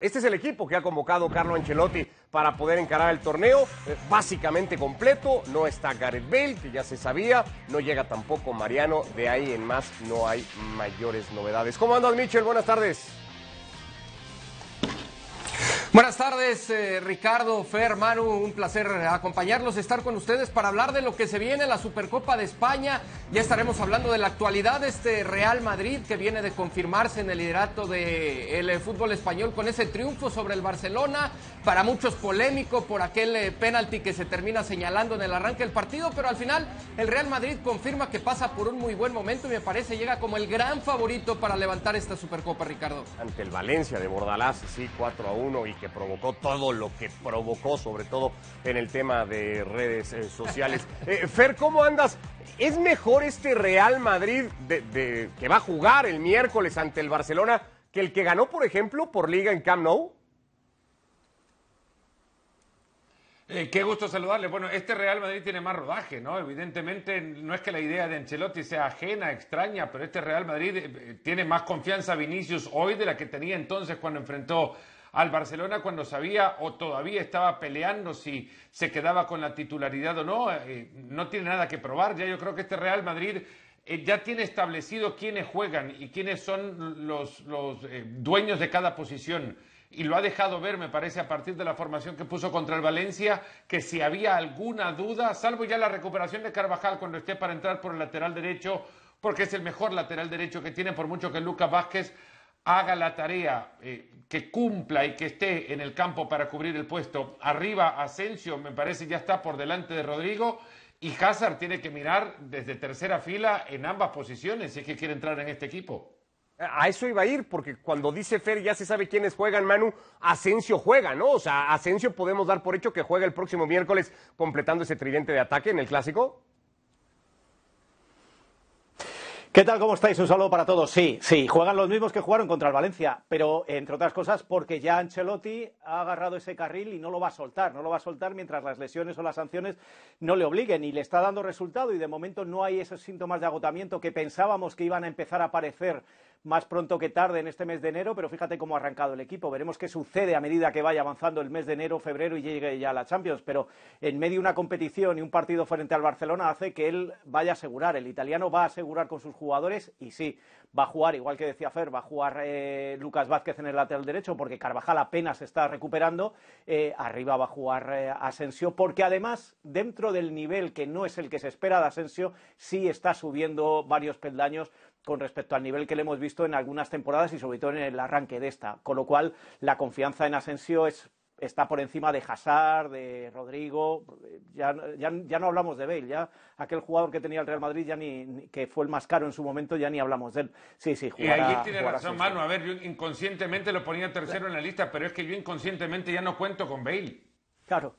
Este es el equipo que ha convocado Carlo Ancelotti para poder encarar el torneo, eh, básicamente completo. No está Gareth Bale, que ya se sabía, no llega tampoco Mariano, de ahí en más no hay mayores novedades. ¿Cómo andas, Michel? Buenas tardes. Buenas tardes, eh, Ricardo, Fer, Manu, un placer acompañarlos, estar con ustedes para hablar de lo que se viene, la Supercopa de España. Ya estaremos hablando de la actualidad de este Real Madrid que viene de confirmarse en el liderato del eh, fútbol español con ese triunfo sobre el Barcelona, para muchos polémico por aquel eh, penalti que se termina señalando en el arranque del partido, pero al final el Real Madrid confirma que pasa por un muy buen momento y me parece llega como el gran favorito para levantar esta Supercopa, Ricardo. Ante el Valencia de Bordalás, sí, 4 a 1 y que provocó todo lo que provocó, sobre todo en el tema de redes eh, sociales. Eh, Fer, ¿cómo andas? ¿Es mejor este Real Madrid de, que va a jugar el miércoles ante el Barcelona que el que ganó, por ejemplo, por liga en Camp Nou? Eh, qué gusto saludarle. Bueno, este Real Madrid tiene más rodaje, ¿no? Evidentemente no es que la idea de Ancelotti sea ajena, extraña, pero este Real Madrid tiene más confianza Vinicius hoy de la que tenía entonces cuando enfrentó al Barcelona cuando sabía o todavía estaba peleando si se quedaba con la titularidad o no. Eh, no tiene nada que probar. Ya yo creo que este Real Madrid eh, ya tiene establecido quiénes juegan y quiénes son los, los eh, dueños de cada posición. Y lo ha dejado ver, me parece, a partir de la formación que puso contra el Valencia, que si había alguna duda, salvo ya la recuperación de Carvajal cuando esté para entrar por el lateral derecho, porque es el mejor lateral derecho que tiene, por mucho que Lucas Vázquez haga la tarea, eh, que cumpla y que esté en el campo para cubrir el puesto. Arriba Asensio me parece ya está por delante de Rodrigo y Hazard tiene que mirar desde tercera fila en ambas posiciones si es que quiere entrar en este equipo. A eso iba a ir, porque cuando dice Fer ya se sabe quiénes juegan, Manu, Asensio juega, ¿no? O sea, Asensio podemos dar por hecho que juega el próximo miércoles completando ese tridente de ataque en el clásico. ¿Qué tal? ¿Cómo estáis? Un saludo para todos. Sí, sí, juegan los mismos que jugaron contra el Valencia, pero entre otras cosas porque ya Ancelotti ha agarrado ese carril y no lo va a soltar, no lo va a soltar mientras las lesiones o las sanciones no le obliguen y le está dando resultado y de momento no hay esos síntomas de agotamiento que pensábamos que iban a empezar a aparecer más pronto que tarde en este mes de enero, pero fíjate cómo ha arrancado el equipo. Veremos qué sucede a medida que vaya avanzando el mes de enero, febrero y llegue ya a la Champions. Pero en medio de una competición y un partido frente al Barcelona hace que él vaya a asegurar. El italiano va a asegurar con sus jugadores y sí, va a jugar, igual que decía Fer, va a jugar eh, Lucas Vázquez en el lateral derecho porque Carvajal apenas está recuperando. Eh, arriba va a jugar eh, Asensio porque además, dentro del nivel que no es el que se espera de Asensio, sí está subiendo varios peldaños con respecto al nivel que le hemos visto en algunas temporadas y sobre todo en el arranque de esta. Con lo cual, la confianza en Asensio es, está por encima de Hazard, de Rodrigo, ya, ya, no hablamos de Bale, ya aquel jugador que tenía el Real Madrid, ya ni, que fue el más caro en su momento, ya ni hablamos de él. Sí, sí, Y ahí tiene razón, Manu. A ver, yo inconscientemente lo ponía tercero en la lista, pero es que yo inconscientemente ya no cuento con Bale. Claro.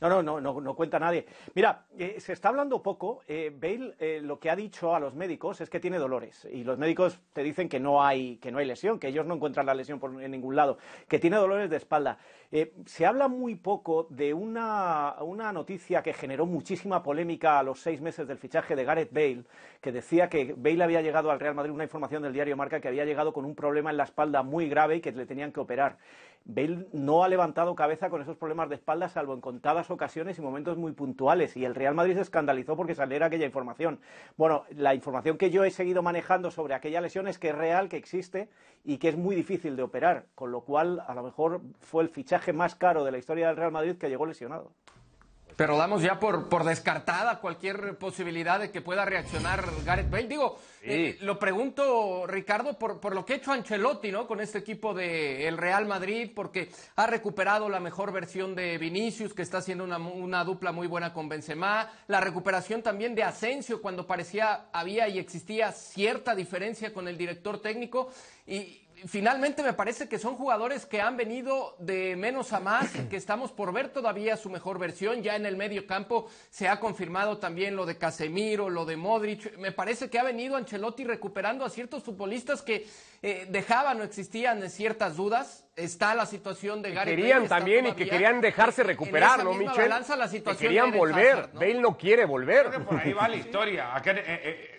No, no, no, no, cuenta nadie. Mira, eh, se está hablando poco. Eh, Bale eh, lo que ha dicho a los médicos es que tiene dolores y los médicos te dicen que no hay que no hay lesión, que ellos no encuentran la lesión por, en ningún lado, que tiene dolores de espalda. se habla muy poco de una, una noticia que generó muchísima polémica a los seis meses del fichaje de Gareth Bale, que decía que Bale había llegado al Real Madrid, una información del diario Marca, que había llegado con un problema en la espalda muy grave y que le tenían que operar. Bale no ha levantado cabeza con esos problemas de espalda, salvo en contadas ocasiones y momentos muy puntuales. Y el Real Madrid se escandalizó porque saliera aquella información. Bueno, la información que yo he seguido manejando sobre aquella lesión es que es real, que existe y que es muy difícil de operar. Con lo cual, a lo mejor fue el fichaje más caro de la historia del Real Madrid que llegó lesionado. Pero damos ya por, por descartada cualquier posibilidad de que pueda reaccionar Gareth Bale. Digo, eh, lo pregunto, Ricardo, por, por, lo que ha hecho Ancelotti, ¿no? Con este equipo del el Real Madrid, porque ha recuperado la mejor versión de Vinicius, que está haciendo una, una dupla muy buena con Benzema. La recuperación también de Asensio, cuando parecía, había y existía cierta diferencia con el director técnico. Y, finalmente me parece que son jugadores que han venido de menos a más, que estamos por ver todavía su mejor versión. Ya en el medio campo se ha confirmado también lo de Casemiro, lo de Modric. Me parece que ha venido Ancelotti recuperando a ciertos futbolistas que eh, dejaban o existían ciertas dudas. Está la situación de Gary Querían también y que querían dejarse recuperar, ¿no, Michel? la situación querían volver. Bale no quiere volver. Creo que por ahí va la historia. Eh, eh, eh,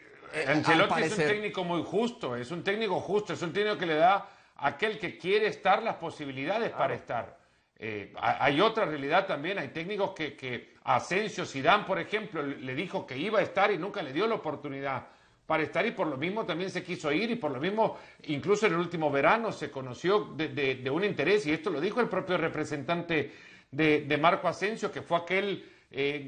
Ancelotti es un técnico muy justo, es un técnico justo, es un técnico que le da aquel que quiere estar las posibilidades para estar. Eh, hay otra realidad también, hay técnicos que, que Asensio, Sidán, por ejemplo, le dijo que iba a estar y nunca le dio la oportunidad para estar y por lo mismo también se quiso ir y por lo mismo incluso en el último verano se conoció de, un interés y esto lo dijo el propio representante de, Marco Asensio que fue aquel eh,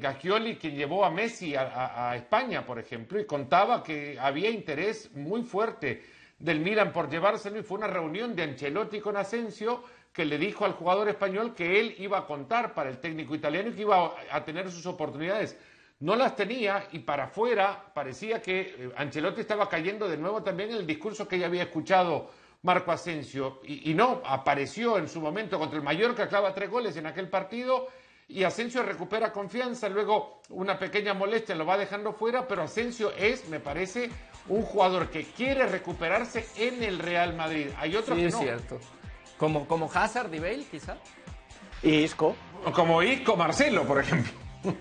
quien llevó a Messi a, España por ejemplo y contaba que había interés muy fuerte del Milan por llevárselo y fue una reunión de Ancelotti con Asensio que le dijo al jugador español que él iba a contar para el técnico italiano y que iba a tener sus oportunidades. No las tenía y para afuera parecía que eh, Ancelotti estaba cayendo de nuevo también en el discurso que ya había escuchado Marco Asensio. Y, no, apareció en su momento contra el Mallorca, clava tres goles en aquel partido y Asensio recupera confianza, luego una pequeña molestia lo va dejando fuera, pero Asensio es, me parece, un jugador que quiere recuperarse en el Real Madrid. Hay otros sí, que es cierto. Como, como Hazard y Bale, quizá. Y Isco. Como Isco Marcelo, por ejemplo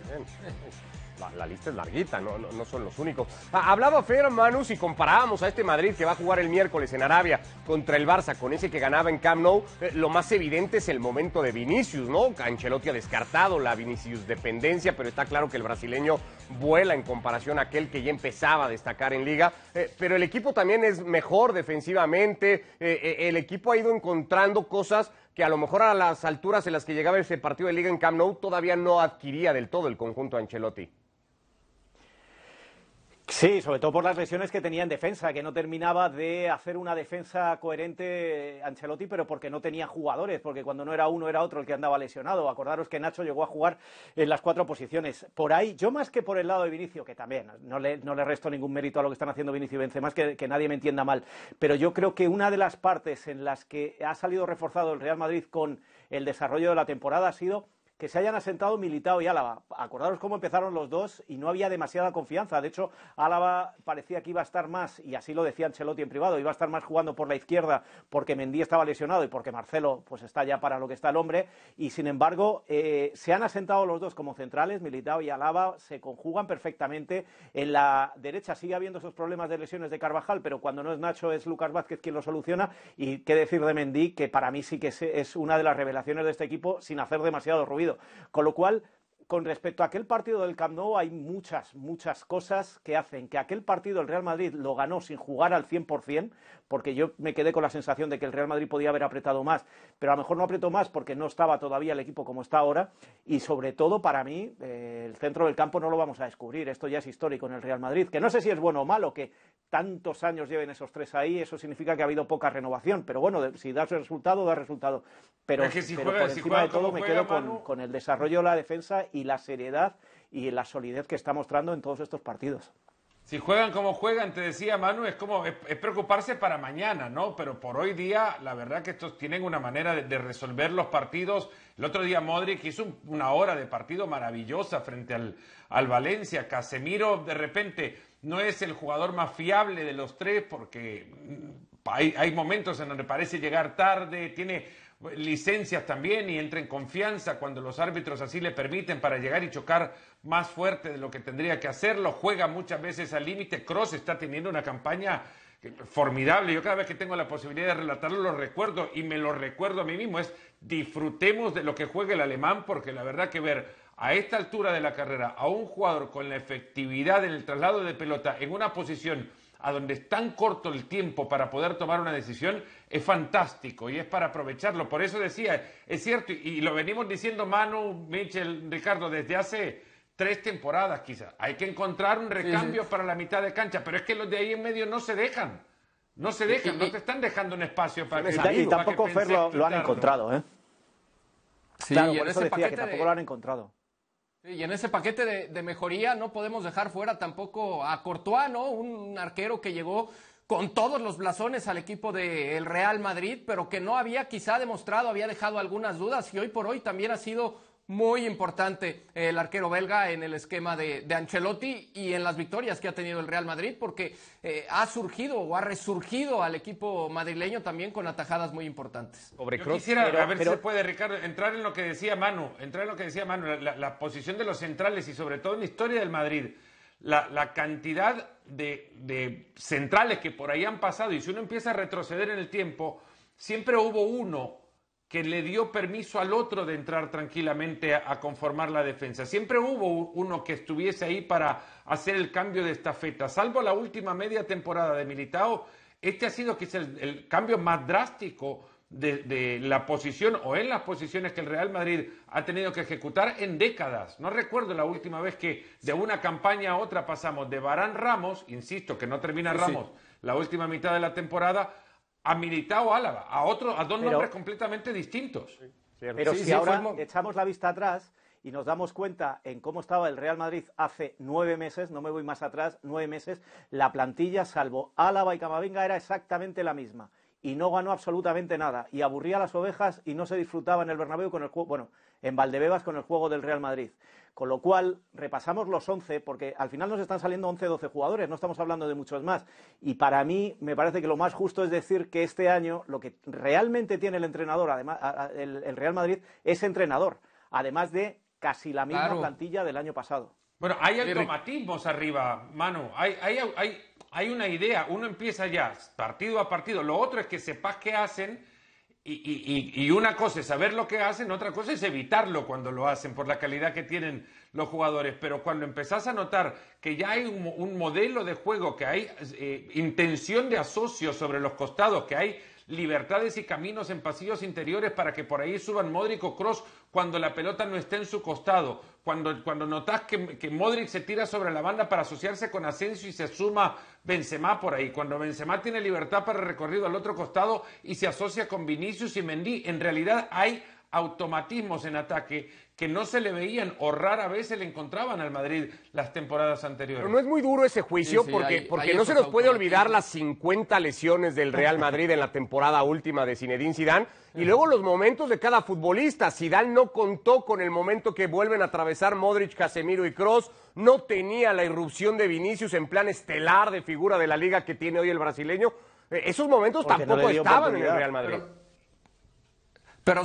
la, lista es larguita, no, no, son los únicos. Hablaba Fer Manus y comparábamos a este Madrid que va a jugar el miércoles en Arabia contra el Barça con ese que ganaba en Camp Nou. Eh, lo más evidente es el momento de Vinicius, ¿no? Ancelotti ha descartado la Vinicius dependencia, pero está claro que el brasileño vuela en comparación a aquel que ya empezaba a destacar en liga. Eh, pero el equipo también es mejor defensivamente. Eh, el equipo ha ido encontrando cosas que a lo mejor a las alturas en las que llegaba ese partido de liga en Camp Nou todavía no adquiría del todo el conjunto Ancelotti. Sí, sobre todo por las lesiones que tenía en defensa, que no terminaba de hacer una defensa coherente Ancelotti, pero porque no tenía jugadores, porque cuando no era uno era otro el que andaba lesionado. Acordaros que Nacho llegó a jugar en las cuatro posiciones. Por ahí, yo más que por el lado de Vinicio, que también no le, no le resto ningún mérito a lo que están haciendo Vinicio y Benzema, más que, que nadie me entienda mal, pero yo creo que una de las partes en las que ha salido reforzado el Real Madrid con el desarrollo de la temporada ha sido que se hayan asentado Militao y Álava. Acordaros cómo empezaron los dos y no había demasiada confianza. De hecho, Álava parecía que iba a estar más, y así lo decía Ancelotti en privado, iba a estar más jugando por la izquierda porque Mendí estaba lesionado y porque Marcelo pues está ya para lo que está el hombre. Y sin embargo, eh, se han asentado los dos como centrales, Militao y Álava, se conjugan perfectamente. En la derecha sigue habiendo esos problemas de lesiones de Carvajal, pero cuando no es Nacho es Lucas Vázquez quien lo soluciona. Y qué decir de Mendí, que para mí sí que es una de las revelaciones de este equipo sin hacer demasiado ruido. Con lo cual, con respecto a aquel partido del Camp Nou hay muchas, muchas cosas que hacen que aquel partido el Real Madrid lo ganó sin jugar al 100%, porque yo me quedé con la sensación de que el Real Madrid podía haber apretado más, pero a lo mejor no apretó más porque no estaba todavía el equipo como está ahora, y sobre todo para mí eh, el centro del campo no lo vamos a descubrir, esto ya es histórico en el Real Madrid, que no sé si es bueno o malo que tantos años lleven esos tres ahí, eso significa que ha habido poca renovación, pero bueno, si da resultado, da resultado. Pero, por encima de todo me quedo con, el desarrollo de la defensa y la seriedad y la solidez que está mostrando en todos estos partidos. Si juegan como juegan, te decía Manu, es como es, preocuparse para mañana, ¿no? Pero por hoy día, la verdad que estos tienen una manera de, resolver los partidos. El otro día Modric hizo una hora de partido maravillosa frente al, al Valencia. Casemiro, de repente, no es el jugador más fiable de los tres porque hay, hay momentos en donde parece llegar tarde, tiene licencias también y entra en confianza cuando los árbitros así le permiten para llegar y chocar más fuerte de lo que tendría que hacerlo, juega muchas veces al límite, Cross está teniendo una campaña formidable, yo cada vez que tengo la posibilidad de relatarlo lo recuerdo y me lo recuerdo a mí mismo, es disfrutemos de lo que juega el alemán porque la verdad que ver a esta altura de la carrera a un jugador con la efectividad en el traslado de pelota en una posición a donde es tan corto el tiempo para poder tomar una decisión, es fantástico y es para aprovecharlo. Por eso decía, es cierto, y, lo venimos diciendo Manu, Michel, Ricardo, desde hace tres temporadas quizás. Hay que encontrar un recambio para la mitad de cancha, pero es que los de ahí en medio no se dejan. No se dejan, no te están dejando un espacio para que Y tampoco Fer lo, han encontrado, ¿eh? Sí, claro, por eso decía que tampoco lo han encontrado. Y en ese paquete de, mejoría no podemos dejar fuera tampoco a Courtois, ¿no? Un arquero que llegó con todos los blasones al equipo del Real Madrid, pero que no había quizá demostrado, había dejado algunas dudas y hoy por hoy también ha sido muy importante el arquero belga en el esquema de, Ancelotti y en las victorias que ha tenido el Real Madrid, porque eh, ha surgido o ha resurgido al equipo madrileño también con atajadas muy importantes. Yo quisiera, a ver si se puede, Ricardo, entrar en lo que decía Manu, entrar en lo que decía Manu, la, posición de los centrales y sobre todo en la historia del Madrid. La, cantidad de, de centrales que por ahí han pasado y si uno empieza a retroceder en el tiempo, siempre hubo uno que le dio permiso al otro de entrar tranquilamente a, conformar la defensa. Siempre hubo uno que estuviese ahí para hacer el cambio de estafeta. Salvo la última media temporada de Militao, este ha sido quizás el, el cambio más drástico de, la posición o en las posiciones que el Real Madrid ha tenido que ejecutar en décadas. No recuerdo la última vez que de una campaña a otra pasamos de Barán Ramos, insisto que no termina Ramos la última mitad de la temporada, a Militao Álava, a otro, a dos nombres completamente distintos. Pero si ahora echamos la vista atrás y nos damos cuenta en cómo estaba el Real Madrid hace nueve meses, no me voy más atrás, nueve meses, la plantilla, salvo Álava y Camavinga, era exactamente la misma y no ganó absolutamente nada y aburría a las ovejas y no se disfrutaba en el Bernabéu con el juego, bueno, en Valdebebas con el juego del Real Madrid. Con lo cual, repasamos los 11 porque al final nos están saliendo 11 12 jugadores, no estamos hablando de muchos más. Y para mí me parece que lo más justo es decir que este año lo que realmente tiene el entrenador, además el, Real Madrid es entrenador, además de casi la misma plantilla del año pasado. Bueno, hay automatismos arriba, Manu. Hay, hay, hay, hay una idea, uno empieza ya partido a partido, lo otro es que sepas qué hacen y, una cosa es saber lo que hacen, otra cosa es evitarlo cuando lo hacen por la calidad que tienen los jugadores, pero cuando empezás a notar que ya hay un, modelo de juego, que hay eh, intención de asocio sobre los costados, que hay libertades y caminos en pasillos interiores para que por ahí suban Modric o Cross cuando la pelota no esté en su costado. Cuando, cuando notas que, que, Modric se tira sobre la banda para asociarse con Asensio y se suma Benzema por ahí. Cuando Benzema tiene libertad para el recorrido al otro costado y se asocia con Vinicius y Mendy. En realidad hay automatismos en ataque que no se le veían o rara vez se le encontraban al Madrid las temporadas anteriores. Pero no es muy duro ese juicio porque, porque no se nos puede olvidar las 50 lesiones del Real Madrid en la temporada última de Zinedine Zidane y luego los momentos de cada futbolista. Zidane no contó con el momento que vuelven a atravesar Modric, Casemiro y Cross, no tenía la irrupción de Vinicius en plan estelar de figura de la liga que tiene hoy el brasileño. Eh, esos momentos tampoco estaban en el Real Madrid. Pero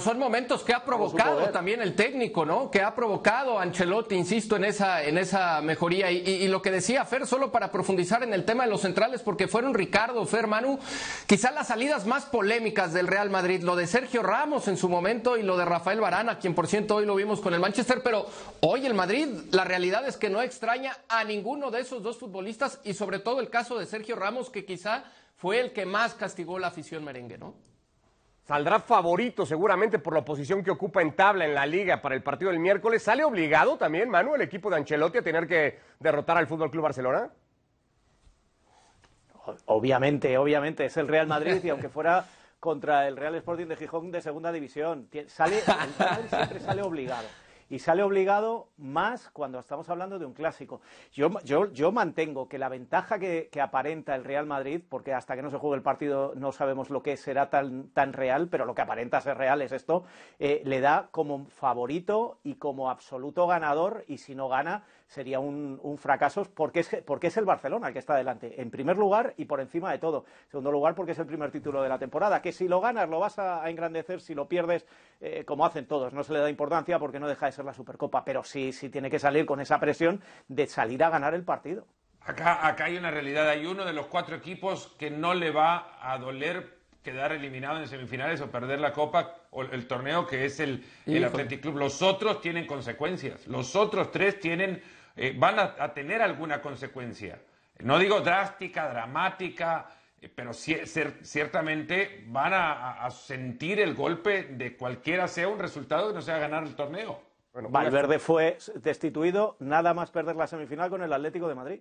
son momentos que ha provocado también el técnico, ¿no? Que ha provocado Ancelotti, insisto, en esa, en esa mejoría. Y, lo que decía Fer, solo para profundizar en el tema de los centrales, porque fueron Ricardo, Fer, Manu, quizás las salidas más polémicas del Real Madrid, lo de Sergio Ramos en su momento y lo de Rafael Varana, quien por ciento hoy lo vimos con el Manchester, pero hoy el Madrid, la realidad es que no extraña a ninguno de esos dos futbolistas y sobre todo el caso de Sergio Ramos, que quizá fue el que más castigó la afición merengue, ¿no? Saldrá favorito seguramente por la posición que ocupa en tabla en la liga para el partido del miércoles. ¿Sale obligado también, Manu, el equipo de Ancelotti a tener que derrotar al Fútbol Club Barcelona? Obviamente, obviamente, es el Real Madrid y aunque fuera contra el Real Sporting de Gijón de segunda división, sale, el siempre sale obligado y sale obligado más cuando estamos hablando de un clásico. Yo, mantengo que la ventaja que, aparenta el Real Madrid, porque hasta que no se juegue el partido no sabemos lo que será tan, tan real, pero lo que aparenta ser real es esto, eh, le da como favorito y como absoluto ganador, y si no gana, sería un, fracaso porque es, porque es el Barcelona el que está delante, en primer lugar y por encima de todo. En segundo lugar, porque es el primer título de la temporada, que si lo ganas lo vas a, engrandecer, si lo pierdes, eh, como hacen todos, no se le da importancia porque no deja de ser la Supercopa, pero sí, sí tiene que salir con esa presión de salir a ganar el partido. Acá, acá hay una realidad, hay uno de los cuatro equipos que no le va a doler quedar eliminado en semifinales o perder la Copa o el torneo que es el, el Athletic Club. Los otros tienen consecuencias. Los otros tres tienen eh, van a, tener alguna consecuencia. No digo drástica, dramática, eh, pero ciertamente van a, sentir el golpe de cualquiera sea un resultado que no sea ganar el torneo. Valverde fue destituido nada más perder la semifinal con el Atlético de Madrid.